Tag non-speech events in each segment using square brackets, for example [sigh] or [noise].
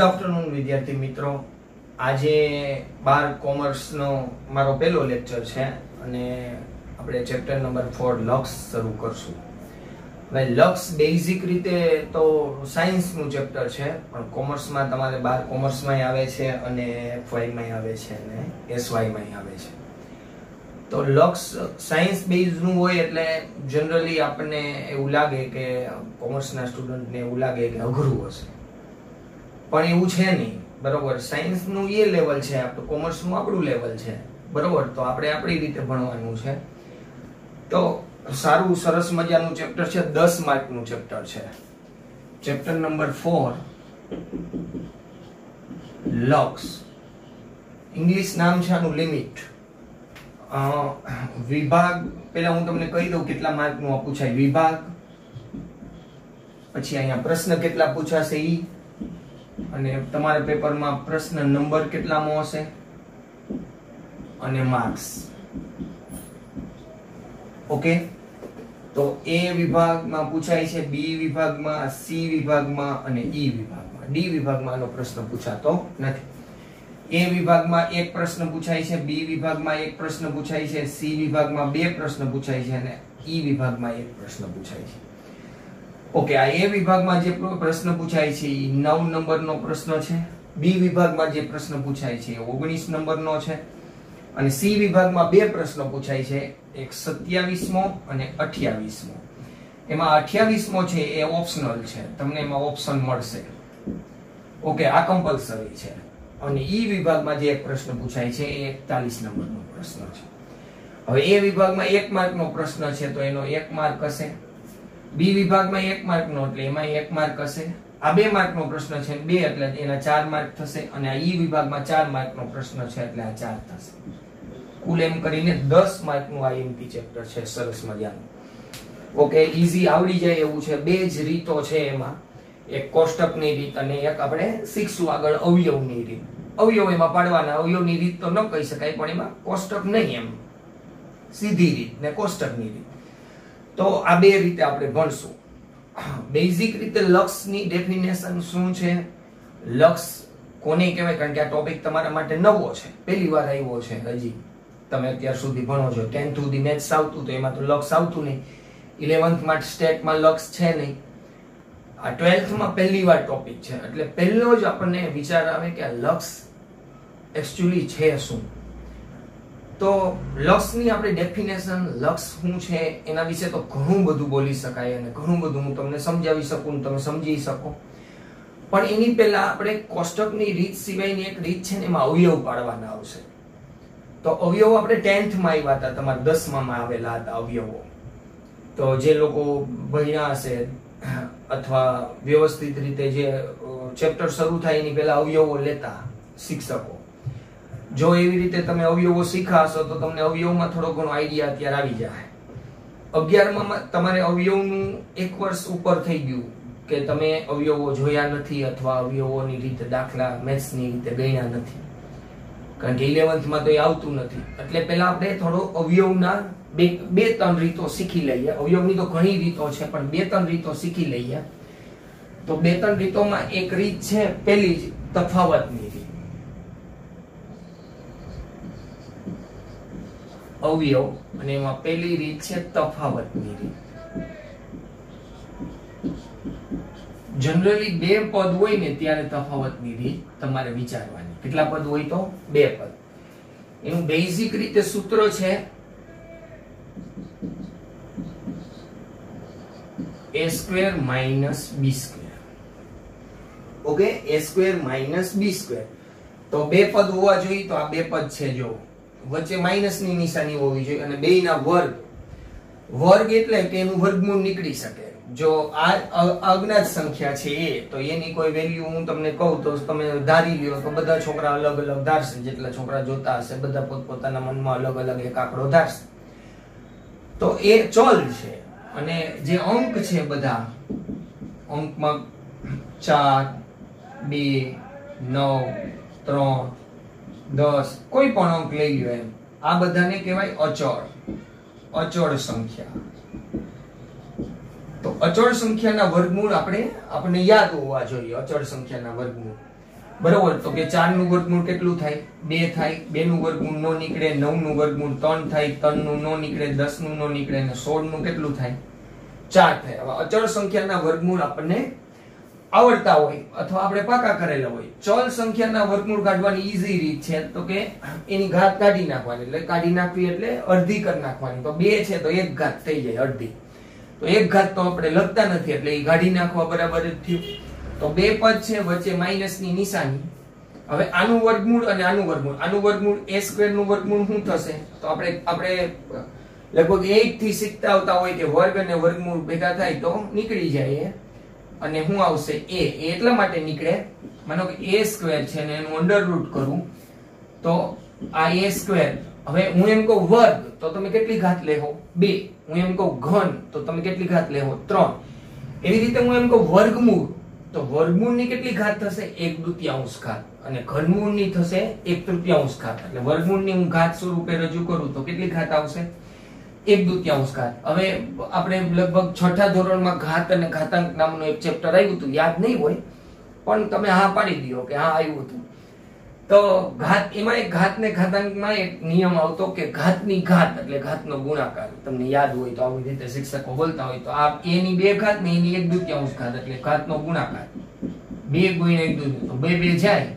Good afternoon વિદ્યાર્થી મિત્રો. આજે બાર કોમર્સનો મારો પહેલો લેક્ચર છે અને આપણે ચેપ્ટર નંબર ફોર લક્સ શરૂ કરશું. હવે લક્સ બેઝિક રીતે તો સાયન્સનું ચેપ્ટર છે, પણ કોમર્સમાં તમારે બાર કોમર્સમાંય આવે છે અને એફવાયમાંય આવે છે અને એસવાયમાંય આવે છે. તો લક્સ સાયન્સ બેઝનું હોય એટલે જનરલી આપણને એવું લાગે કે કોમર્સના સ્ટુડન્ટને એવું લાગે કે અઘરું હશે. પણ એવું છે નહીં. બરોબર? સાયન્સનું એ લેવલ છે આપણું કોમર્સનું આપણું લેવલ છે. બરોબર? તો આપણે આપણી રીતે ભણવાનું છે. તો સારું, સરસ મજાનું ચેપ્ટર છે, દસ માર્કનું ચેપ્ટર છે. ચેપ્ટર નંબર ફોર લક્સ ઇંગ્લિશ નામ છે આનું લિમિટ. વિભાગ, પહેલા હું તમને કહી દઉં કેટલા માર્કનું પૂછાય. વિભાગ, પછી અહીંયા પ્રશ્ન કેટલા પૂછાશે ઈ. અને તમારા પેપરમાં પ્રશ્ન નંબર કેટલામાં હશે? અને માર્ક્સ. ઓકે? તો એ વિભાગમાં પૂછાય છે, બી વિભાગમાં, સી વિભાગમાં અને ઈ વિભાગમાં. ડી વિભાગમાં આનો પ્રશ્ન પૂછાતો નથી. એ વિભાગમાં એક પ્રશ્ન પૂછાય છે, બી વિભાગમાં એક પ્રશ્ન પૂછાય છે, સી વિભાગમાં બે પ્રશ્ન પૂછાય છે અને ઈ વિભાગમાં એક પ્રશ્ન પૂછાય છે. ઓકે, આ એ વિભાગમાં જે પ્રશ્ન પૂછાય છે એ નવ નંબરનો પ્રશ્ન છે, બી વિભાગમાં જે પ્રશ્ન પૂછાય છે, એ ઓગણીસ નંબરનો છે, અને સી વિભાગમાં બે પ્રશ્નો પૂછાય છે, એક સત્યાવીસમો અને અઠ્યાવીસમો. એમાં અઠ્યાવીસમો છે, એ ઓપ્શનલ છે, તમને એમાં ઓપ્શન મળશે. ઓકે, આ કમ્પલસરી છે, અને ઈ વિભાગમાં જે એક પ્રશ્ન પૂછાય છે, એ એકતાલીસ નંબરનો પ્રશ્ન છે. હવે એ વિભાગમાં એક માર્કનો પ્રશ્ન છે, તો એનો એક માર્ક હશે. બી વિભાગમાં એક માર્કનો એટલે એમાં એક માર્ક હશે. આ બે માર્કનો પ્રશ્ન છે બે એટલે એના ચાર માર્ક થશે અને આ ઈ વિભાગમાં ચાર માર્કનો પ્રશ્ન છે એટલે આ ચાર થશે. કુલ એમ કરીને દસ માર્કનું એમપી ચેપ્ટર છે સરસ મજાનું. ઓકે ઈઝી આવડી જાય એવું છે. બે જ રીતો છે એમાં. એક કોષ્ટકની રીત અને એક આપણે શીખશું આગળ અવયવની રીત. અવયવ એમાં પાડવાના. અવયવની રીત તો ન કહી શકાય, પણ એમાં કોષ્ટક નહીં એમ. સીધી રીત ને કોષ્ટકની રીત. તો આ બે રીતે આપણે ભણશું. બેઝિક રીતે લક્ષની ડેફિનેશન શું છે? લક્ષ કોને કહેવાય? કારણ કે આ ટોપિક તમારા માટે નવો છે. પહેલી વાર આવ્યો છે હજી. તમે અત્યાર સુધી ભણો છો. ટેન્થ સુધી મેથ્સ આવતું, તો એમાં તો લક્ષ આવતું નહીં. ઇલેવન્થમાં સ્ટેટમાં લક્ષ છે નહીં. આ ટ્વેલ્થમાં પહેલી વાર ટોપિક છે. એટલે પહેલો જ આપણને વિચાર આવે કે આ લક્ષ એકચ્યુઅલી છે શું? તો લક્ષની આપણે ડેફિનેશન લક્ષ શું છે, એના વિશે તો ઘણું બધું બોલી શકાય અને ઘણું બધું હું તમને સમજાવી શકું તમે સમજી શકો. પણ એની પહેલા આપણે કોષ્ટકની રીત સિવાયની એક રીત છે ને એમાં અવયવ પાડવાના આવશે. તો અવયવો આપણે ટેન્થમાં આવ્યા હતા, તમારા દસમાં આવેલા હતા અવયવો. તો જે લોકો ભણ્યા હશે, અથવા વ્યવસ્થિત રીતે જે ચેપ્ટર શરૂ થાય એની પહેલા અવયવો લેતા શિક્ષકો. જો એવી રીતે તમે અવયવો શીખાશો તો તમને અવયવમાં થોડો ઘણો આઈડિયા અત્યારે આવી જાય. અગિયારમાં તમારે અવયવનું એક વર્ષ ઉપર થઈ ગયું કે તમે અવયવો જોયા નથી અથવા અવયવોની રીતે દાખલા મેથ્સની રીતે ગણ્યા નથી. કારણ કે ઇલેવન્થમાં તો એ આવતું નથી. એટલે પહેલા આપણે થોડો અવયવના બે બે, ત્રણ રીતો શીખી લઈએ. અવયવની તો ઘણી રીતો છે, પણ બે, ત્રણ રીતો શીખી લઈએ. તો બે, ત્રણ રીતોમાં એક રીત છે પહેલી તફાવતની રીત. અવયવ અને એમાં પેલી રીત છે તફાવતની રીત. જનરલી બે પદ હોય ને ત્યારે તફાવતની રીત તમારે વિચારવાની. કેટલા પદ હોય તો? બે પદ. એનું બેઝિક રીતે સૂત્ર છે A square minus B square okay A square minus B square તો બે પદ હોવા જોઈએ તો આ બે પદ છે જો વચ્ચે માઇનસની નિશાની હોવી જોઈએ અને બે ના વર્ગ. વર્ગ એટલે કે એનું વર્ગમૂળ નીકળી શકે. જો આ અજ્ઞાત સંખ્યા છે એ, તો એની કોઈ વેલ્યુ હું તમને કહું તો તમે ધારી લ્યો તો બધા છોકરા અલગ અલગ ધારશે. જેટલા છોકરા જોતા હશે, બધા પોતપોતાના મનમાં અલગ અલગ એક આંકડો ધારશે. તો એ ચલ છે. અને જે અંક છે બધા, અંકમાં ચાર, બે, નવ, ત્રણ દસ, કોઈ પણ અંક લઈ લો એમ. આ બધાને કહેવાય અચળ. અચળ સંખ્યા. તો અચળ સંખ્યાના વર્ગમૂળ આપણે, આપણને યાદ હોવા જોઈએ, અચળ સંખ્યાના વર્ગમૂળ. બરોબર? તો કે ચારનું વર્ગમૂળ કેટલું થાય? બે થાય. બે નું વર્ગમૂળ નો નીકળે નવનું વર્ગમૂળ ત્રણ થાય. ત્રણનું નો નીકળે દસનું નો નીકળે, અને સોળનું કેટલું થાય? ચાર થાય. હવે અચળ સંખ્યાના વર્ગમૂળ આપણને આવડતા હોય અથવા આપણે પાકા કરેલા હોય. ચલ સંખ્યાના વર્ગમૂળ કાઢવાની ઈઝી રીત છે. તો કે એની ઘાત કાઢી નાખવાની. એટલે કાઢી નાખવી એટલે અડધી કરી નાખવાની. તો બે છે તો એક ઘાત થઈ જાય અડધી. તો એક ઘાત તો આપણે લખતા નથી એટલે એ કાઢી નાખવા બરાબર જ થયું. તો બે પદ છે, વચ્ચે માઇનસની નિશાની. હવે આનું વર્ગમૂળ અને આનું વર્ગમૂળ. આનું વર્ગમૂળ એ સ્ક્વેરનું વર્ગમૂળ શું થશે? તો આપણે આપણે લગભગ 8 થી શીખતા આવતા હોય કે વર્ગ અને વર્ગમૂળ ભેગા થાય તો નીકળી જાય અને શું આવશે એ એટલા માટે નીકળે? માનો કે એ સ્ક્વેર છે ને એનું અંડર રૂટ કરું. તો આ એ સ્ક્વેર હવે હું એમ કહું વર્ગ, તો તમે કેટલી ઘાત લેહો? બે. હું એમ કહું ઘન, તો તમે કેટલી ઘાત લેહો? ત્રણ. એવી રીતે હું એમ કહું વર્ગમૂળ. તો વર્ગમૂળની કેટલી ઘાત થશે? એક દુત્યાંશ ઘાત. અને ઘનમૂળની થશે એક તૃતીયાંશ ઘાત. એટલે વર્ગમૂળની હું ઘાત સ્વરૂપે રજૂ કરું તો કેટલી ઘાત આવશે? એક દુત્યાંશકાર હવે આપણે લગભગ છઠ્ઠા ધોરણમાં ઘાત અને ઘાતાંક નામનું એક ચેપ્ટર આવ્યું હતું, યાદ નહીં હોય, પણ તમે હા પાડી દો કે હા આવ્યું હતું. તો ઘાત, એમાં એક ઘાત ને ઘાતાંકમાં એક નિયમ આવતો કે ઘાતની ઘાત એટલે ઘાતનો ગુણાકાર. તમને યાદ હોય તો આવી રીતે શિક્ષકો બોલતા હોય તો આ એની બે ઘાત ને એની એક દુત્યાંશ ઘાત એટલે ઘાતનો ગુણાકાર. બે ગુણ્યા એક દૂધ બે બે જાય.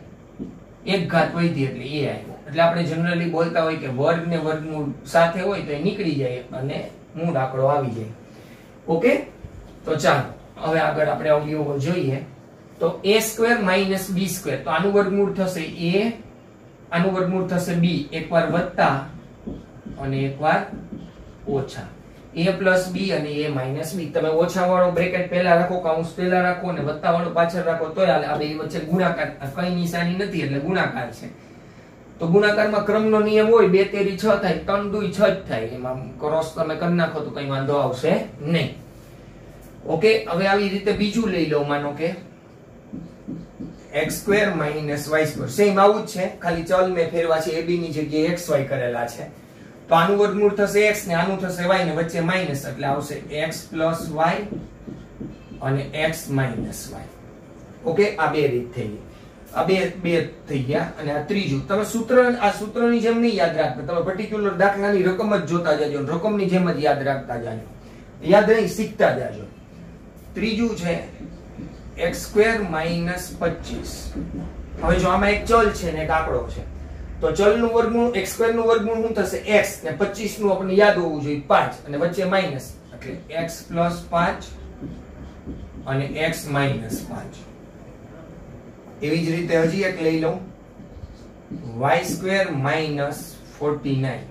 એક ઘાત વધી એટલે એ આવ્યો. એટલે આપણે જનરલી બોલતા હોય કે વર્ગ ને વર્ગમૂળ સાથે હોય તો એ નીકળી જાય અને મૂળ આંકડો આવી જાય. ઓકે? તો ચાલો, હવે આગળ આપણે અવયવો જોઈએ. તો A square minus B square તો આનું વર્ગમૂળ થશે એ આનું વર્ગમૂળ થશે બી એકવાર વત્તા અને એકવાર ઓછા. એ પ્લસ બી અને એ માઇનસ બી તમે ઓછા વાળો બ્રેકેટ પહેલા રાખો કાઉન્સ પહેલા રાખો અને વત્તા વાળો પાછળ રાખો તો આ બે વચ્ચે ગુણાકાર કઈ નિશાની નથી, એટલે ગુણાકાર છે. તો ગુણાકારમાં ક્રમનો નિયમ હોય, બે તેરી છ થાય, ત્રણ દુઈ છ જ થાય. એમાં ક્રોસ તમે કરી નાખો તો કઈ વાંધો આવશે નહીં. ઓકે, હવે આવી રીતે બીજું લઈ લો માનો કે X square minus Y square same આવું જ છે. ખાલી ચલ મેં ફેરવા છે એબી ની જગ્યાએ વાય કરેલા છે. તો આનું વર્ગમૂળ થશે એક્સ ને આનું થશે વાય ને વચ્ચે માઇનસ એટલે આવશે એક્સ પ્લસ વાય અને એક્સ માઇનસ વાય ઓકે, આ બે રીત થઈ ગઈ. આ બે બે થઈ ગયા અને આ ત્રીજું. તમે સૂત્ર, આ સૂત્રની જેમ નહીં યાદ રાખતા. તમે પર્ટિક્યુલર દાખલાની રકમ જ જોતા જાજો રકમની જેમ જ યાદ રાખતા જાજો. યાદ નહીં, શીખતા જાજો. ત્રીજું છે x સ્ક્વેર માઇનસ પચીસ. હવે જો આમાં એક ચલ છે ને એક આંકડો છે, તો ચલનું વર્ગમૂળ, x સ્ક્વેરનું વર્ગમૂળ શું થશે? x. ને 25 નું આપણને યાદ હોવું જોઈએ 5 અને વચ્ચે માઇનસ એટલે x 5 અને x 5 એવી જ રીતે હજી એક લઈ લઉં. Y square minus forty nine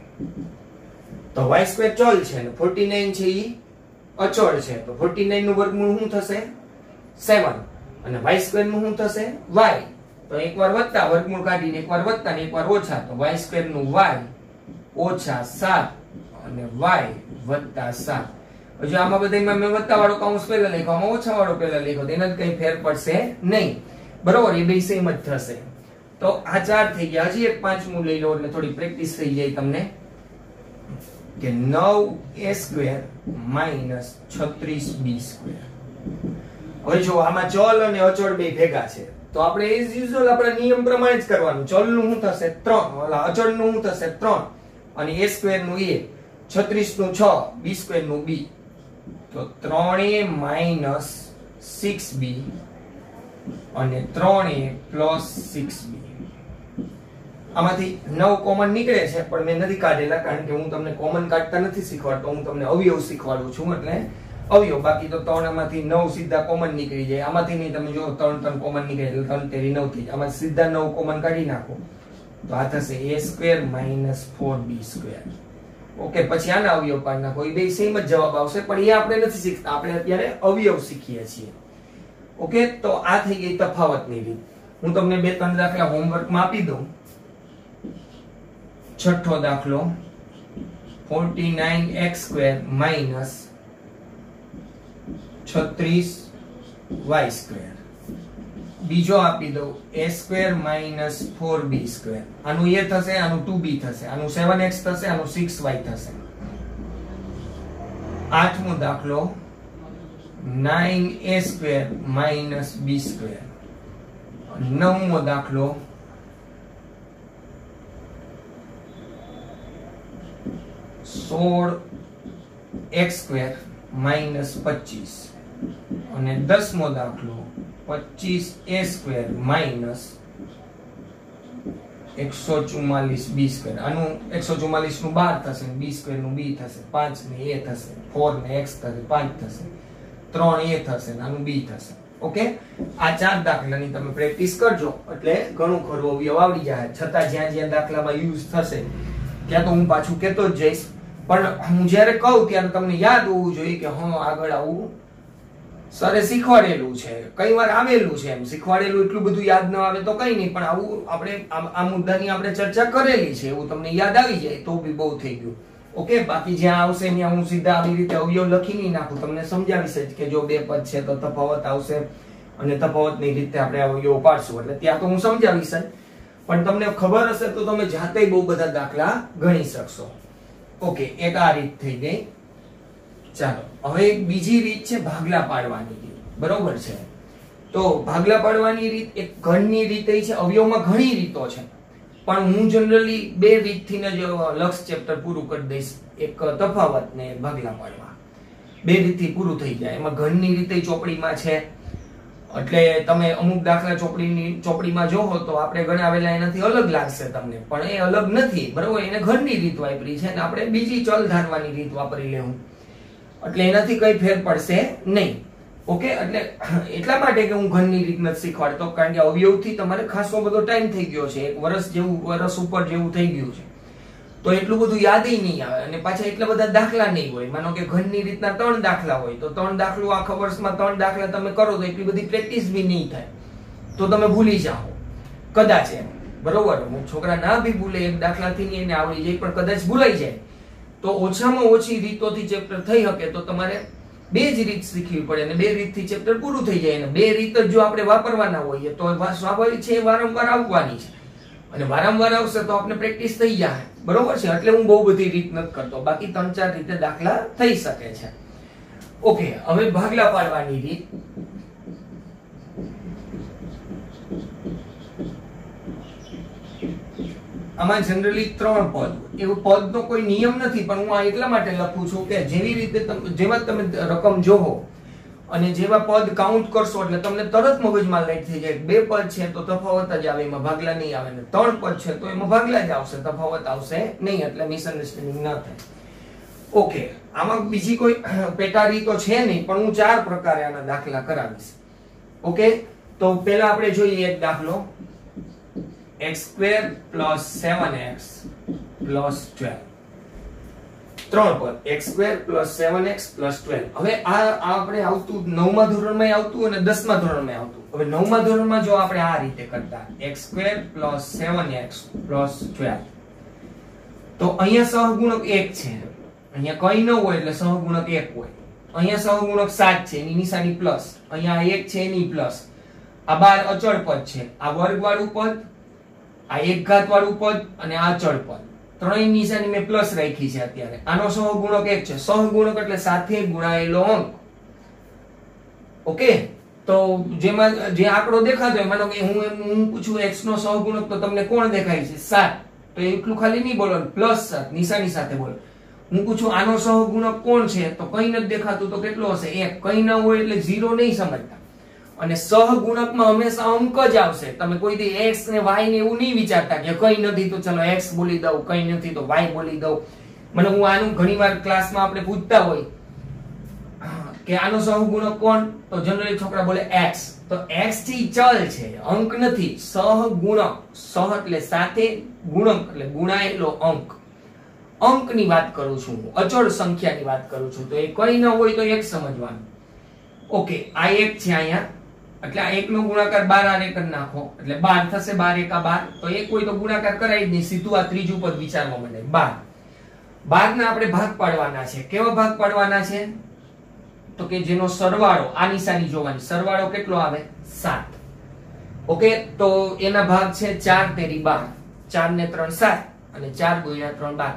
તો y સ્ક્વેર ચલ છે ને ફોર્ટી નાઇન છે એ અચળ છે. તો ફોર્ટી નાઇનનું વર્ગમૂળ શું થશે? સેવન અને y સ્ક્વેરનું શું થશે? Y. તો એકવાર વત્તા વર્ગમૂળ કાઢીને એકવાર વત્તા ને એકવાર ઓછા. તો y સ્ક્વેરનું y ઓછા સાત અને y વત્તા સાત. હજુ આમાં બધામાં મેં વત્તા વાળો કૌંસ પહેલા લખ્યો. આમાં ઓછા વાળો પહેલા લખ્યો. તો એના કઈ ફેર પડશે નહીં. બરોબર, એ બે સેમ જ થશે. તો આ ચાર થઈ ગયા. હજી એક પાંચમું લઈ લો એટલે થોડી પ્રેક્ટિસ થઈ જાય તમને. કે નવ એ સ્ક્વેર માઇનસ છત્રીસ બી સ્ક્વેર હવે જો આમાં ચલ અને અચળ બે ભેગા છે, તો આપણે એઝ યુઝ્યુઅલ આપણે નિયમ પ્રમાણે જ કરવાનું. ચલનું શું થશે? ત્રણ. ઓલા અચળનું શું થશે? ત્રણ. અને એ સ્ક્વેરનું એ છત્રીસનું છ બી સ્ક્વેરનું બી તો ત્રણે માઇનસ સિક્સ બી અને ત્રણ એ પ્લસ સિક્સ બી આમાંથી નવ કોમન નીકળે છે, પણ મેં નથી કાઢેલા કારણ કે હું તમને કોમન કાઢતા નથી શીખવાડતો, હું તમને અવયવ શીખવાડું છું એટલે અવયવ. બાકી તો ત્રણ આમાંથી નવ સીધા કોમન નીકળી જાય. આમાંથી નહીં, તમે જો ત્રણ ત્રણ કોમન નીકળે એટલે ત્રણ તેરી નવ થઈ આમાં સીધા નવ કોમન કાઢી નાખો. તો આ થશે A square minus four B square okay, પછી આના અવયવ કાઢી એ બે સેમ જ જવાબ આવશે, પણ એ આપણે નથી શીખતા. આપણે અત્યારે અવયવ શીખીએ છીએ. ઓકે? તો આ થઈ ગઈ તફાવતની રીત હું તમને બે ત્રણ દાખલા હોમવર્કમાં આપી દઉં. છઠ્ઠો દાખલો 49x square minus 36y square બીજો આપી દઉં A square minus four B square આનું એ થશે, આનું ટુ બી થશે, આનું સેવન એક્સ થશે, આનું સિક્સ વાય થશે. આઠમો દાખલો 9a સ્ક્વેર માઇનસ બી સ્ક્વેર નવમો દાખલો. સોળ એક્સ સ્ક્વેર માઇનસ પચીસ. અને દસમો દાખલો, પચીસ એ સ્ક્વેર માઇનસ એકસો ચુમ્માલીસ બી સ્ક્વેર આનું એકસો ચુમ્માલીસનું બાર થશે બી સ્ક્વેરનું બી થશે, પાંચ ને એ થશે ફોર ને એક્સ થશે, પાંચ થશે. ત્રણ એ થશે નાનું બી થશે. ઓકે આ ચાર દાખલાની તમે પ્રેક્ટિસ કરજો. એટલે ઘણું ખરું અવયવ આવડી જાય. છતાં જ્યાં જ્યાં દાખલામાં યુઝ થશે, ત્યાં તો હું પાછું કહેતો જ જઈશ. પણ હું જ્યારે કહું ત્યારે તમને યાદ હોવું જોઈએ કે હું, આગળ આવું સરે શીખવાડેલું છે. કઈ વાર આવેલું છે એમ. શીખવાડેલું એટલું બધું યાદ ન આવે તો કઈ નહીં, પણ આવું આપણે આ મુદ્દાની આપણે ચર્ચા કરેલી છે. એવું તમને યાદ આવી જાય તો બી બહુ થઈ ગયું. ઓકે, બાકી જ્યાં આવશે ત્યાં હું સીધા આવી રીતે અવયવ લખી નહીં નાખું. તમને સમજાવીશ જ કે જો બે પદ છે તો તફાવત આવશે અને તફાવતની રીતે આપણે અવયવ પાડશું એટલે ત્યાં તો હું સમજાવીશ જ. પણ તમને ખબર હશે તો તમે જાતે બહુ બધા દાખલા ગણી શકશો. ઓકે, એક આ રીત થઈ ગઈ. ચાલો, હવે એક બીજી રીત છે ભાગલા પાડવાની રીત. બરોબર છે? તો ભાગલા પાડવાની રીત એક ઘણની રીત છે, અવયવમાં ઘણી રીતો છે. પણ હું જનરલી બે રીતથી જ લક્ષ ચેપ્ટર પૂરું કરી દઈશ, એક તફાવતને ભાગલા પાડવા. બે રીતથી પૂરું થઈ જાય. એમાં ઘરની રીતે ચોપડીમાં છે. એટલે તમે અમુક દાખલા ચોપડીની, ચોપડીમાં જોવો તો આપણે ગણાવેલા એનાથી અલગ લાગશે તમને. પણ એ અલગ નથી. બરાબર? એને ઘરની રીત વાપરી છે અને આપણે બીજી ચલ ધારવાની રીત વાપરી લેવું. એટલે એનાથી કંઈ ફેર પડશે નહીં. ઓકે, એટલે એટલા માટે કે હું ઘરની રીત નથી શીખવાડતો, કારણ કે અવયવથી તમારે ખાસો બધો ટાઈમ થઈ ગયો છે. એક વર્ષ જેવું વર્ષ ઉપર જેવું થઈ ગયું છે. તો એટલું બધું યાદ નહીં આવે અને પાછા એટલા બધા દાખલા નહીં હોય. માનો કે ઘરની રીતના ત્રણ દાખલા હોય, તો ત્રણ દાખલો આખા વર્ષમાં ત્રણ દાખલા તમે કરો તો એટલી બધી પ્રેક્ટિસ બી નહીં થાય. તો તમે ભૂલી જાઓ. કદાચ એમ. બરોબર? હું છોકરા ના બી ભૂલે, એક દાખલાથી નહીં એને આવડી જાય, પણ કદાચ ભૂલાઈ જાય. તો ઓછામાં ઓછી રીતોથી ચેપ્ટર થઈ શકે તો તમારે બે જ રીત શીખવી પડે અને બે રીતથી ચેપ્ટર પૂરું થઈ જાય અને બે રીત જ આપણે વાપરવાના હોઈએ તો સ્વાભાવિક છે એ વારંવાર આવવાની છે. અને વારંવાર આવશે તો આપણે પ્રેક્ટિસ થઈ જાય બરોબર છે? એટલે હું બહુ બધી રીત નથી કરતો. બાકી ત્રણ ચાર રીતે દાખલા થઈ શકે છે. ઓકે હવે ભાગલા પાડવાની રીત. આમાં જનરલી ત્રણ પદ એવું પદનો કોઈ નિયમ નથી, પણ હું આ એટલા માટે લખું છું કે જેવી રીતે જેવા તમે રકમ જોવો અને જેવા પદ કાઉન્ટ કરશો, એટલે તમને તરત મગજમાં લાઈટ થઈ જાય. બે પદ છે તો તફાવત જ આવે, એમાં ભાગલા નહીં આવે. ને ત્રણ પદ છે તો એમાં ભાગલા જ આવશે, તફાવત આવશે નહીં, એટલે મિસઅન્ડરસ્ટેન્ડિંગ ન થાય. ઓકે, આમાં બીજી કોઈ [clears throat] પેટા રીતો છે નહીં, પણ હું ચાર પ્રકારે આના દાખલા કરાવીશ. ઓકે, તો પહેલા આપણે જોઈએ એક દાખલો. X square plus seven X plus twelve ત્રણ પદ X square plus seven X plus twelve હવે આ આપણે આવતું નવમા ધોરણમાં આવતું અને દસમા ધોરણમાં આવતું. હવે નવમા ધોરણમાં જો આપણે આ રીતે કરતા X square plus seven X plus twelve તો અહીંયા સહગુણક એક છે. અહીંયા કંઈ ન હોય એટલે સહગુણક એક હોય. અહીંયા સહગુણક સાત છે, એની નિશાની પ્લસ અહીંયા એક છે, એની પ્લસ આ બાર અચળ પદ છે. આ વર્ગ વાળું પદ આ એક ઘાત વાળું પદ અને આ ચળ પદ. ત્રણેય નિશાની મેં પ્લસ રાખી છે અત્યારે. આનો સહગુણક એક છે. સહગુણક એટલે સાથે ગુણાયેલો અંક. ઓકે તો જેમાં જે આંકડો દેખાતો હોય, માનો કે હું એમ, હું પૂછું x નો સહગુણક તો તમને કોણ દેખાય છે? 7 તો એટલું ખાલી નહીં બોલો પ્લસ 7 નિશાની સાથે બોલો. હું પૂછું આનો સહગુણક કોણ છે? તો કઈ નથી દેખાતું. તો કેટલો હશે? એક. કઈ ન હોય એટલે ઝીરો નહીં સમજતા. અને સહગુણકમાં હંમેશા અંક જ આવશે. તમે કોઈ દી x ને y ને એવું નહીં વિચારતા કે કઈ નથી તો ચલો x બોલી દઉં, કઈ નથી તો y બોલી દઉં. મને હું આનું ઘણીવાર ક્લાસમાં આપણે પૂછતા હોય કે આનો સહગુણક કોણ? તો જનરલી છોકરા બોલે x. તો x થી ચલ છે, અંક નથી સહગુણક સહ એટલે સાથે ગુણક, એટલે ગુણાયેલો અંક. અંકની વાત કરું છું હું, અચળ સંખ્યાની વાત કરું છું. તો એ કઈ ન હોય તો એક સમજવાનું. ઓકે, આ એક છે અહીંયા. એટલે આ એક નો ગુણાકાર બાર આને કરી નાખો. એટલે બાર થશે બાર એકા બાર. તો એક હોય તો ગુણાકાર કરાય જ નહીં, સીધું આ ત્રીજું પદ વિચારવા માંડે. બાર. બાર ના આપણે ભાગ પાડવાના છે. કેવા ભાગ પાડવાના છે? તો કે જેનો સરવાળો, આ નિશાની જોવાની. સરવાળો કેટલો આવે? સાત. ઓકે? તો એના ભાગ છે ચાર તેરી બાર. ચાર ને ત્રણ સાત અને ચાર ગુણ્યા ત્રણ બાર.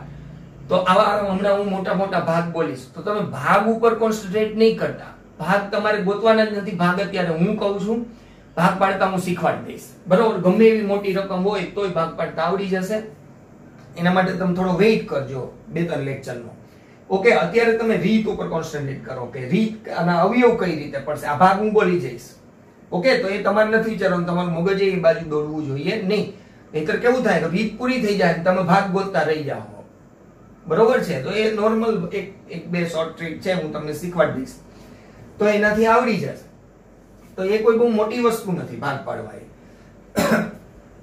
તો આવા હમણાં હું મોટા મોટા ભાગ બોલીશ. તો તમે ભાગ ઉપર કોન્સન્ટ્રેટ નહીં કરતા. ભાગ તમારે ગોતવાના જ નથી, ભાગ અત્યારે હું કહું છું, ભાગ પાડતા હું શીખવાડી દઈશ. બરોબર? ગમે એવી મોટી રકમ હોય, તોય ભાગ પાડતા આવડી જશે. એના માટે તમે થોડો વેઇટ કરજો, બે ત્રણ લેક્ચરનો ઓકે અત્યારે તમે રીત ઉપર કોન્સન્ટ્રેટ કરો કે રીત અને અવયવ કઈ રીતે પડશે. આ ભાગ હું બોલી જઈશ. ઓકે તો એ તમારે નથી વિચારવાનું, તમારું મગજ એ બાજુ દોડવું જોઈએ નહીં. નહીતર કેવું થાય કે રીત પૂરી થઈ જાય તમે ભાગ ગોતતા રહી જાઓ. બરોબર છે? તો એ નોર્મલ એક એક બે શોર્ટ ટ્રીક છે, હું તમને શીખવાડી દઈશ. તો એનાથી આવડી જશે. તો એ કોઈ બહુ મોટી વસ્તુ નથી ભાગ પાડવા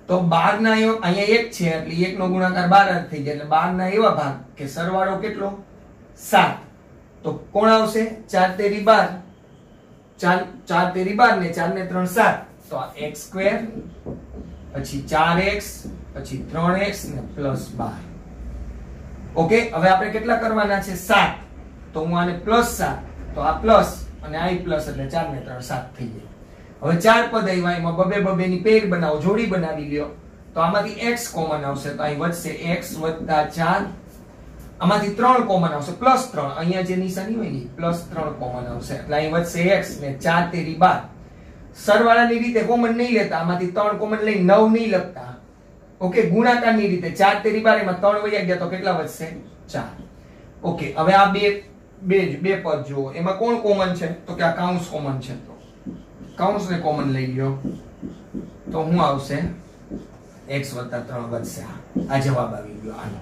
તો બાર ના અહીંયા એક છે, એટલે એક નો ગુણાકાર બાર જ થઈ જાય. એટલે બાર ના એવા ભાગ કે સરવાળો કેટલો? સાત. તો કોણ આવશે? ચાર તેરી બાર. ચાર ચાર તેરી બાર ને ચાર ને ત્રણ સાત. તો આ એક્સ સ્ક્વેર, પછી ચાર એક્સ, પછી ત્રણ એક્સ ને પ્લસ બાર. ઓકે? હવે આપણે કેટલા કરવાના છે? સાત. તો હું આને પ્લસ સાત. તો આ પ્લસ અને આઈ પ્લસ એટલે ચાર ને ત્રણ સાત થઈ જાય. હવે ચાર પદ આવ્યા, એમાં બબે બબે ની પેર બનાવો, જોડી બનાવી લ્યો. તો આમાંથી એક્સ કોમન આવશે, તો અહીં વધશે એક્સ વત્તા ચાર. આમાંથી ત્રણ કોમન આવશે પ્લસ ત્રણ. અહીંયા જે નિશાની હોય ને પ્લસ ત્રણ કોમન આવશે. એટલે અહીં વધશે એક્સ ને ચાર તેરી બાર. સરવાળાની રીતે કોમન નહીં લેતા, આમાંથી ત્રણ કોમન લઈ નવ નહીં લખતા. ઓકે, ગુણાકારની રીતે ચાર તેરી બાર, એમાં ત્રણ વયા ગયા તો કેટલા વધશે? ચાર. ઓકે, હવે આ બે બે જ, બે પદ જુઓ. એમાં કોણ કોમન છે? તો કે આ કાઉન્સ કોમન છે. તો કાઉન્સને કોમન લઈ લ્યો. તો હું આવશે. X વત્તા ત્રણ વધશે. આ જવાબ આવી ગયો. આનો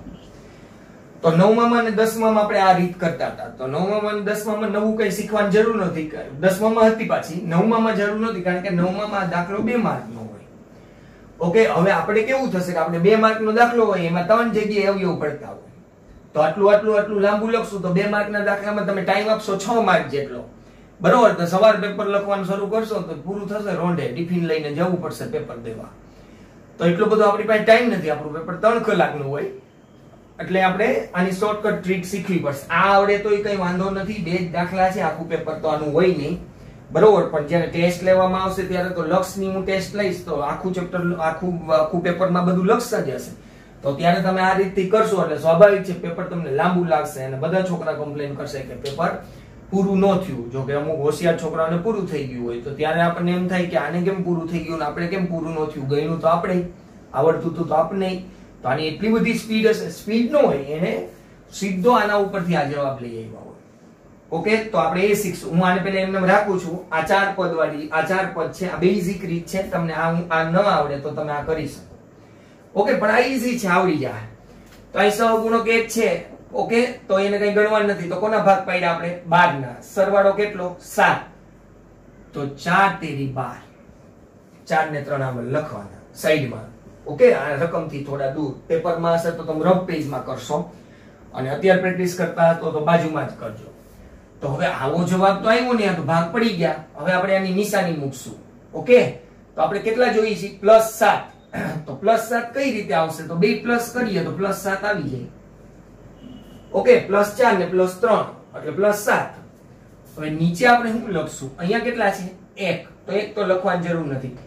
તો નવમામાં અને દસમામાં આપણે આ રીત કરતા હતા. તો નવમામાં અને દસમામાં નવું કંઈ શીખવાની જરૂર નથી. દસમામાં હતી પાછી. નવમામાં જરૂર નથી, કારણ કે નવમામાં દાખલો બે માર્કનો હોય. ઓકે હવે આપણે કેવું થશે કે આપણે બે માર્કનો દાખલો હોય, એમાં ત્રણ જગ્યાએ અવયવ પડતા હોય. તો આટલું આટલું આટલું લાંબુ લખશું તો બે માર્કના દાખલામાં તમે ટાઈમ આપશો છ માર્ક જેટલો. બરોબર? તો સવાર પેપર લખવાનું શરૂ કરશો તો પૂરું થશે રોંઢે. ટિફિન લઈને જવું પડશે પેપર દેવા. તો એટલો બધો આપણી પાસે ટાઈમ નથી. આપણું પેપર ત્રણ કલાકનું હોય. એટલે આપણે આની શોર્ટકટ ટ્રીક શીખવી પડશે. આ આવડે તો કઈ વાંધો નથી. બે જ દાખલા છે. આખું પેપર તો આનું હોય નહીં. બરોબર? પણ જ્યારે ટેસ્ટ લેવામાં આવશે ત્યારે તો લક્ષની હું ટેસ્ટ લઈશ તો આખું ચેપ્ટર આખું આખું પેપરમાં બધું લક્ષ જ હશે. તો ત્યારે તમે આ રીતથી કરશો એટલે સ્વાભાવિક છે, પેપર તમને લાંબુ લાગશે અને બધા છોકરા કમ્પ્લેન કરશે કે પેપર પૂરું ન થયું. જો કે અમુક હોશિયાર છોકરાઓને પૂરું થઈ ગયું હોય, તો ત્યારે આપણને એમ થાય કે આને કેમ પૂરું થઈ ગયું આપણે કેમ પૂરું ન થયું? ગયું તો આપણે, આવડતું તો આપણે. તો આની એટલી બધી સ્પીડ હશે સ્પીડ ન હોય, એને સીધો આના ઉપરથી આ જવાબ લઈ આવ્યા હોય. ઓકે, તો આપણે એ શીખશું. હું આને પહેલા એમને રાખું છું. આ ચાર પદ વાળી, આ ચાર પદ છે, આ બેઝિક રીત છે. તમને આ આ ન આવડે તો તમે આ કરી શકો. ઓકે, પણ આ ઈઝી છે, આવડી જાય. તો અહીં સહગુણક એક છે, ઓકે? તો એને કઈ ગણવાનું નથી. તો કોના ભાગ પાડ્યા આપણે? બાર ના સરવાળો કેટલો? સાત. તો ચાર તેરી બાર. ચાર ને ત્રણ આમ લખવાના, સાઈડમાં. ઓકે? આ રકમથી થોડા દૂર. પેપરમાં હશે તો તમે રફ પેજમાં કરશો. અને અત્યારે પ્રેક્ટિસ કરતા હતો તો બાજુમાં જ કરજો. તો હવે આવો જવાબ તો આવ્યો ને તો ભાગ પડી ગયા. હવે આપણે આની નિશાની મૂકશું. ઓકે? તો આપણે કેટલા જોઈએ છીએ? પ્લસ સાત. તો પ્લસ સાત કઈ રીતે આવશે? તો બે પ્લસ કરીએ તો પ્લસ સાત આવી જાય. ઓકે પ્લસ ચાર ને પ્લસ ત્રણ, એટલે પ્લસ સાત. હવે નીચે આપણે શું લખશું? અહીંયા કેટલા છે? એક. તો એક તો લખવાની જરૂર નથી.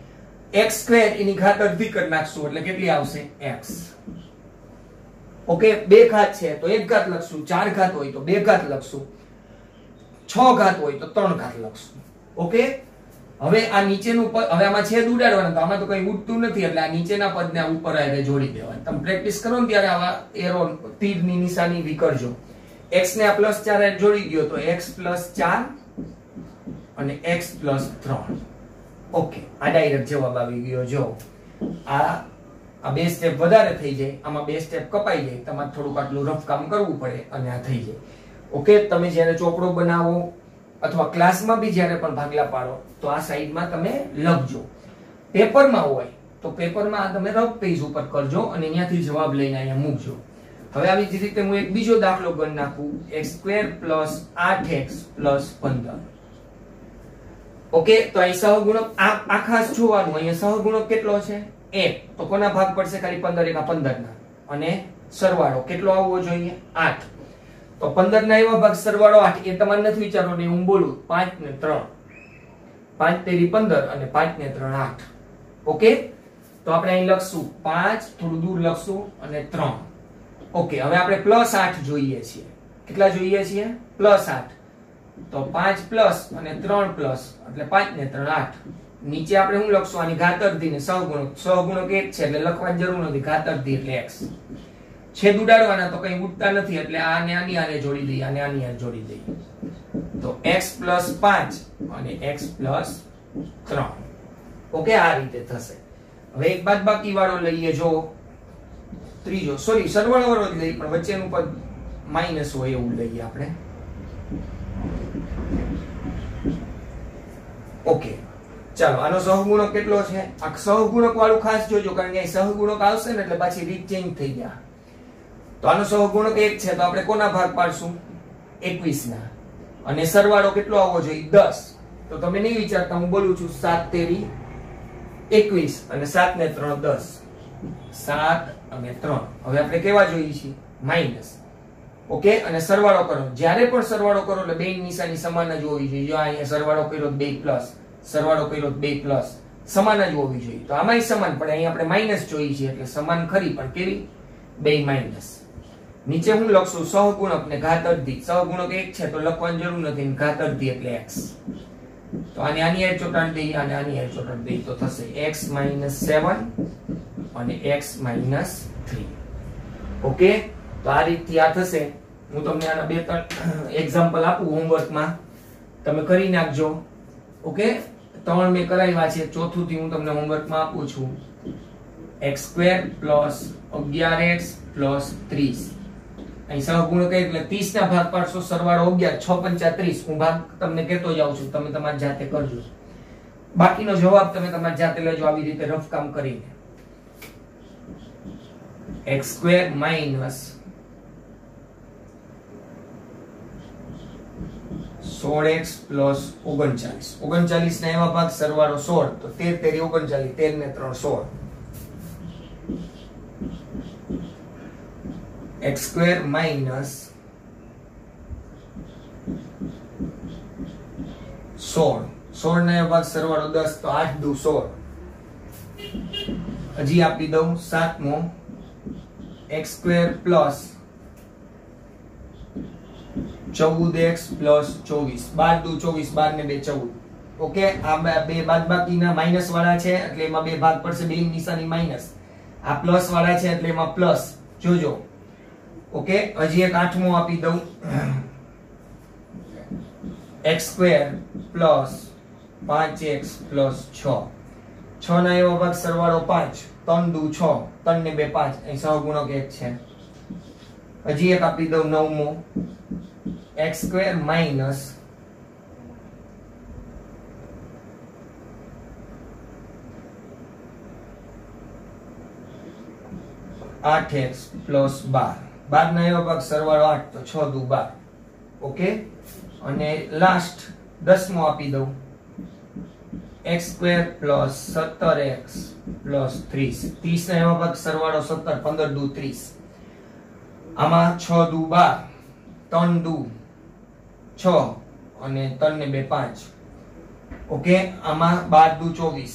એક્સ સ્ક્વેર એની ઘાત અડધી કરી નાખશું, એટલે કેટલી આવશે? એક્સ ઓકે બે ઘાત છે, તો એક ઘાત લખશું. ચાર ઘાત હોય તો બે ઘાત લખશું. છ ઘાત હોય તો ત્રણ ઘાત લખશું. ઓકે હવે આ નીચેનું પદ હવે આમાં છેદ ઉડાડવાના તો આમાં તો કઈ ઉડતું નથી એટલે આ નીચેના પદને આ ઉપર આવે જોડી દેવાનું તમે પ્રેક્ટિસ કરો ને ત્યારે આવા એરો તીરની નિશાની વિકરજો x ને આ પ્લસ ચાર જોડી ગયો તો x પ્લસ ચાર અને x પ્લસ ત્રણ. ઓકે આ ડાયરેક્ટ જવાબ આવી ગયો. જો, આ આ બે સ્ટેપ વધારે થઈ જાય, આમાં બે સ્ટેપ કપાઈ જાય, તમારે થોડુંક આટલું રફ કામ કરવું પડે અને આ થઈ જાય. ઓકે તમે જ્યારે ચોપડો બનાવો અથવા ક્લાસમાં બી જ્યારે પણ ભાગલા પાડો, તો આ સાઈડમાં તમે લખજો. પેપરમાં હોય, તો પેપરમાં તમે રફ પેજ ઉપર કરજો અને અહીંયાથી જવાબ લઈને અહીંયા મૂકજો. હવે આવી જ રીતે હું એક બીજો દાખલો ગણ નાખું. એક્સ સ્ક્વેર પ્લસ આઠ એક્સ પ્લસ પંદર. ઓકે તો અહીં સહગુણક આખા જોવાનું, અહીંયા સહગુણક કેટલો છે? એક. તો કોના ભાગ પડશે? ખાલી પંદર એકા પંદર ના અને સરવાળો કેટલો આવવો જોઈએ? આઠ. તો પંદર ના એવા ભાગ સરવાળો આઠ, એ તમારે નથી વિચારવાનું હું બોલું. પાંચ ને ત્રણ. પાંચ તેરી પંદર અને પાંચ ને ત્રણ આઠ. ઓકે? તો આપણે અહીં લખશું પાંચ, થોડું દૂર લખશું, અને ત્રણ. ઓકે, હવે આપણે પ્લસ આઠ જોઈએ છીએ. કેટલા જોઈએ છીએ? પ્લસ આઠ. તો પાંચ પ્લસ અને ત્રણ પ્લસ, એટલે પાંચ ને ત્રણ આઠ. નીચે આપણે શું લખશું? આની ઘાત સૌ ને સહગુણક સહગુણક એક છે, એટલે લખવાની જરૂર નથી. ઘાતરધી એટલે x. છેદ ઉડાડવાના તો કઈ ઉડતા નથી, એટલે આને આની આને જોડી દઈએ, આને આની આને જોડી દઈએ. તો x 5 અને x 3 ઓકે, આ રીતે થશે. હવે એક બાદ બાકી વાળો લઈએ, જો ત્રીજો, સોરી, સરવાળો વાળો જ લઈએ, પણ વચ્ચેનું પદ માઇનસ હોય એવું લઈએ આપણે. ઓકે, ચાલો, આનો સહગુણક કેટલો છે? આ સહગુણક વાળું ખાસ જોજો, કારણ કે અહીં સહગુણક આવશે ને, એટલે પાછી રીત થઈ ગયા. તો આનો સહગુણક એક છે, તો આપણે કોના ભાગ પાડશું? 21 ના અને સરવાળો કેટલો આવવો જોઈએ? 10 તો તમે નહીં વિચારતા, હું બોલું છું 7 તેરી 21 અને 7 ને 3 10 7 અને 3 હવે આપણે કેવા જોઈએ છીએ? માઇનસ. ઓકે? અને સરવાળો કરો. જ્યારે પણ સરવાળો કરો, એટલે બે નિશાની સમાન જ હોવી જોઈએ. જો અહીંયા સરવાળો કર્યો બે પ્લસ. સરવાળો કર્યો બે પ્લસ. સમાન જ હોવી જોઈએ. તો આમાંય સમાન, પણ અહીં આપણે માઇનસ જોઈએ છીએ, એટલે સમાન ખરી, પણ કેવી? બે માઇનસ નીચે હું લખશું, સહગુણક ને ઘાત અડધી સહગુણક એક છે, તો લખવાની જરૂર નથી ઘાત અડધી એટલે x. તો આની આની હાર ચોટાડી દઈએ અને આની હાર ચોટાડી દઈએ, તો થશે x 7 અને x 3 ઓકે તો આ રીતથી આ થશે. હું તમને આના બે ત્રણ [clears throat] એક્ઝામ્પલ આપું હોમવર્કમાં તમે કરી નાખજો. ઓકે ત્રણ મેં કરાવ્યા છે. ચોથું થી હું તમને હોમવર્કમાં આપું છું. x2 11x 30 અહીં સહગુણ કઈ એટલે 30 ના ભાગ પાડશો એવા ભાગ, સરવાળો 16 તો 13 13 39 13 ને 3 16 એક્સ સ્ક્વેર માઇનસ સોળ. સોળ ને ભાગ સરવાળો દસ, તો આઠ દુ સોળ. હજી આપી દઉં સાતમો. એક્સ સ્ક્વેર પ્લસ ચૌદ એક્સ પ્લસ ચોવીસ. બાર દુ ચોવીસ બાર ને બે ચૌદ. ઓકે, આ બે બાદ બાકીના માઇનસ વાળા છે, એટલે એમાં બે ભાગ પડશે બે નિશાની માઇનસ આ પ્લસ વાળા છે, એટલે એમાં પ્લસ જોજો. ઓકે, હજી એક આઠમો આપી દઉં. એક્સ સ્ક્વેર પ્લસ પાંચ એક્સ પ્લસ છ. છ ના એવો ભાગ સરવાળો પાંચ, ત્રણ દુ છ, ત્રણ ને બે પાંચ. અહીં સહગુણક એક છે. હજી એક આપી દઉં નવમો. એક્સ સ્ક્વેર માઇનસ આઠ એક્સ પ્લસ બાર. બાર ના એવા ભાગ સરવાળો આઠ, તો છ દુ બાર. ઓકે અને લાસ્ટ દસમો આપી દઉં. એક્સ સ્ક્વેર પ્લસ સત્તર એક્સ પ્લસ ત્રીસ. ત્રીસ ના એવા ભાગ સરવાળો સત્તર, પંદર દુ ત્રીસ. આમાં છ દુ બાર, ત્રણ દુ છ અને ત્રણ ને બે પાંચ. ઓકે આમાં બાર દુ ચોવીસ.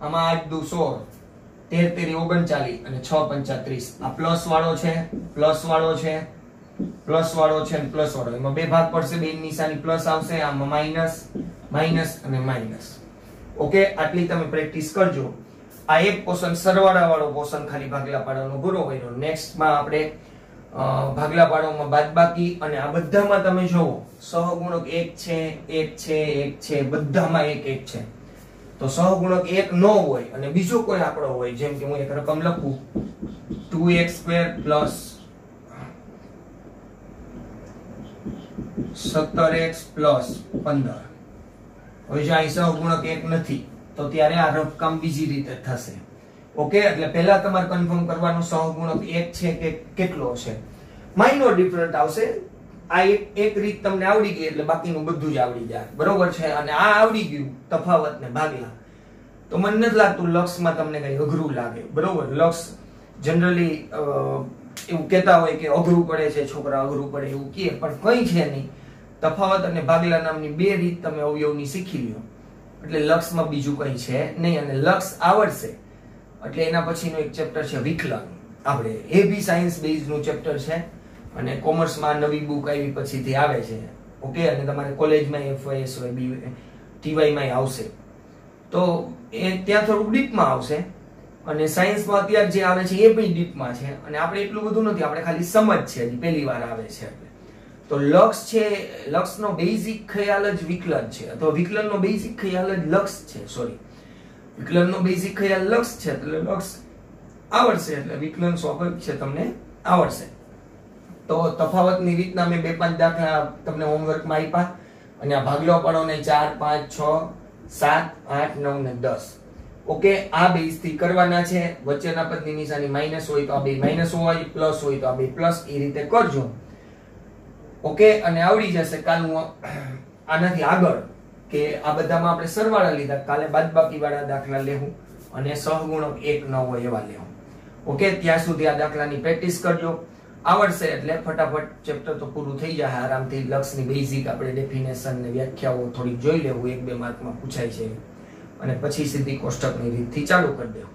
આમાં આઠ દુ સોળ. તેર તેરી ઓગણચાલીસ અને છ પંચાત્રીસ આ પ્લસ વાળો છે પ્લસ વાળો છે પ્લસ વાળો છે અને પ્લસ વાળો. એમાં બે ભાગ પડશે બે નિશાની પ્લસ આવશે, આમાં માઇનસ માઇનસ અને માઇનસ ઓકે આટલી તમે પ્રેક્ટિસ કરજો. આ એક પોષણ સરવાળા વાળો પોષણ ખાલી ભાગલા પાડવાનો પૂરો કર્યો નેક્સ્ટમાં આપણે ભાગલા પાડોમાં બાદબાકી અને આ બધામાં તમે જોવો સહગુણક એક છે એક છે એક છે, બધામાં એક એક છે. તો સહગુણક એક ન હોય અને બીજો કોઈ આંકડો હોય, જેમ કે હું એક રકમ લખું ટુ એક્સ સ્ક્વેર પ્લસ સત્તર એક્સ પ્લસ પંદર. હવે જો અહીં સહગુણક એક નથી, તો ત્યારે આ રકમ બીજી રીતે થશે. ઓકે? એટલે પહેલા તમારે કન્ફર્મ કરવાનું સહગુણક એક છે કે કેટલો છે માઇનોર ડિફરન્ટ આવશે. આ એક રીત તમને આવડી ગઈ એટલે બાકીનું બધું જ આવડી જાય. બરોબર છે? અને આ આવડી ગયું તફાવત ને ભાગલા. તો મને નથી લાગતું લક્ષમાં તમને કઈ અઘરું લાગે. બરોબર? લક્ષ જનરલી એવું કહેતા હોય કે અઘરું પડે છે, છોકરા અઘરું પડે એવું કહે. પણ કંઈ છે નહીં. તફાવત અને ભાગલા નામની બે રીત તમે અવયવની શીખી લ્યો. એટલે લક્ષમાં બીજું કંઈ છે નહીં અને લક્ષ આવડશે. એટલે એના પછીનો એક ચેપ્ટર છે વિકલન આપણે એ બી સાયન્સ બેઝનું ચેપ્ટર છે. અને કોમર્સમાં નવી બુક આવી પછીથી આવે છે. ઓકે અને તમારે કોલેજમાં એફવાયએસ હોય, બી ટીવાયમાં આવશે. તો એ ત્યાં થોડુંક ડીપમાં આવશે. અને સાયન્સમાં અત્યારે જે આવે છે, એ પણ ડીપમાં છે. અને આપણે એટલું બધું નથી, આપણે ખાલી સમજ છે, હજી પહેલી વાર આવે છે એટલે. તો લક્ષ છે, લક્ષનો બેઝિક ખ્યાલ જ વિકલન છે. અથવા વિકલનનો બેઝિક ખ્યાલ જ લક્ષ છે સોરી વિકલનનો બેઝિક ખ્યાલ લક્ષ છે, એટલે લક્ષ આવડશે, એટલે વિકલન સ્વાભાવિક છે, તમને આવડશે. તો તફાવતની રીતના મેં બે પાંચ દાખલા તમને હોમવર્કમાં આપ્યા અને આ ભાગલો પડો ને ચાર, પાંચ, છ, સાત, આઠ, નવ ને દસ. ઓકે, આ બેઝથી કરવાના છે. વચ્ચેના પદની નિશાની માઇનસ હોય તો આ બે માઇનસ હોય, પ્લસ હોય તો આ બે પ્લસ, એ રીતે કરજો. ઓકે, અને આવડી જશે. કાલનું આનાથી આગળ કે આ બધામાં આપણે સરવાળા લીધા. કાલે બાદ બાકીવાળા દાખલા લેવું અને સહગુણક એક ન હોય એવા લેવું ઓકે, ત્યાં સુધી આ દાખલાની પ્રેક્ટિસ કરજો. આવડશે એટલે ફટાફટ ચેપ્ટર તો પૂરું થઈ જાય. આરામથી લક્ષની બેઝિક આપણે ડેફિનેશન ને વ્યાખ્યાઓ થોડી જોઈ લેવું. એક બે માર્કમાં પૂછાય છે. અને પછી સીધી કોષ્ટકની રીતથી ચાલુ કરી દેવું.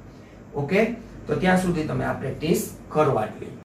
ઓકે તો ત્યાં સુધી તમે આ પ્રેક્ટિસ કરવા જોઈએ.